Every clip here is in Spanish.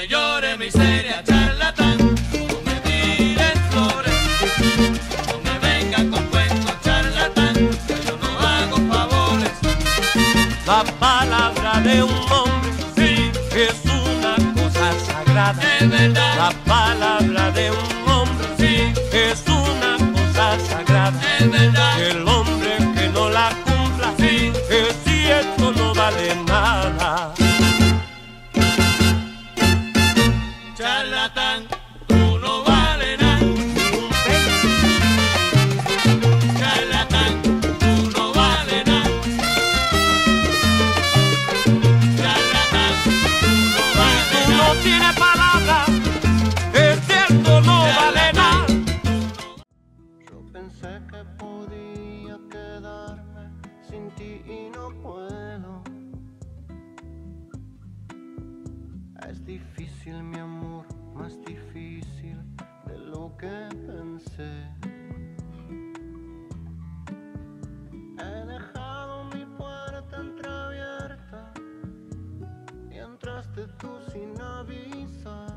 me llores miseria, charlatán. No me tires flores. No me vengas con cuentos, charlatán. que Yo no hago favores. La palabra de un hombre Sí, es una cosa sagrada. es verdad. La palabra de un hombre difícil mi amor, más difícil de lo que pensé. He dejado mi puerta entreabierta y entraste tú sin avisar.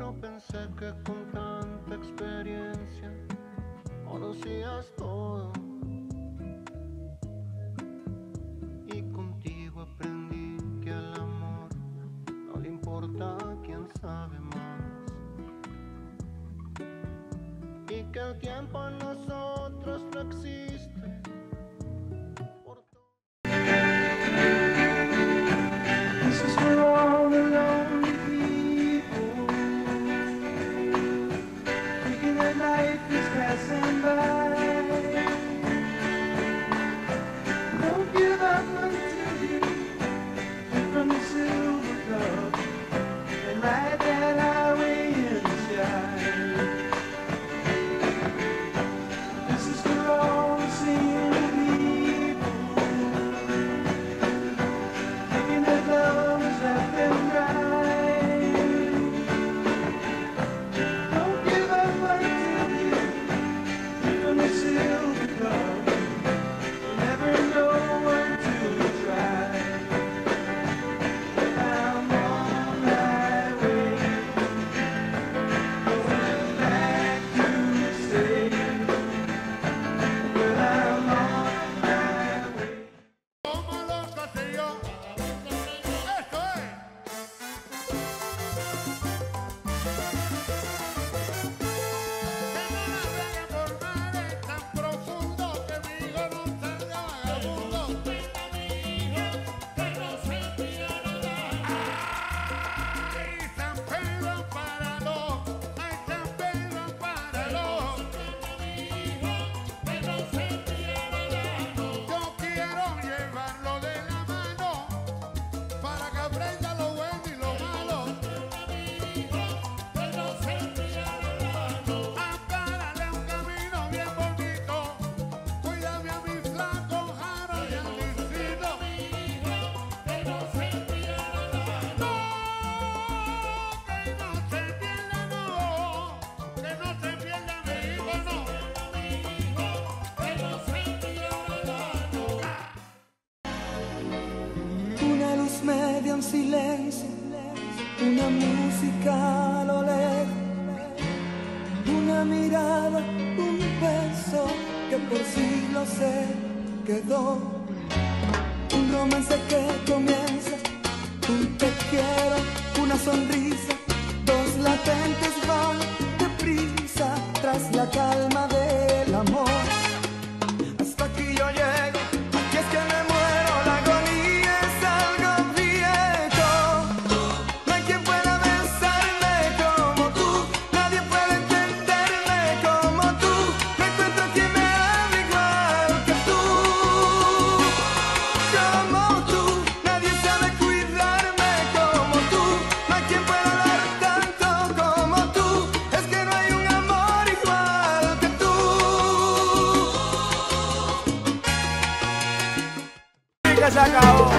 Yo pensé que con tanta experiencia conocías todo. Y contigo aprendí que al amor no le importa quién sabe más. Y que el tiempo en nosotros no existe. present. Media en silencio, una música a lo una mirada, un beso que por siglos se quedó, un romance que comienza, un te quiero, una sonrisa, Zagal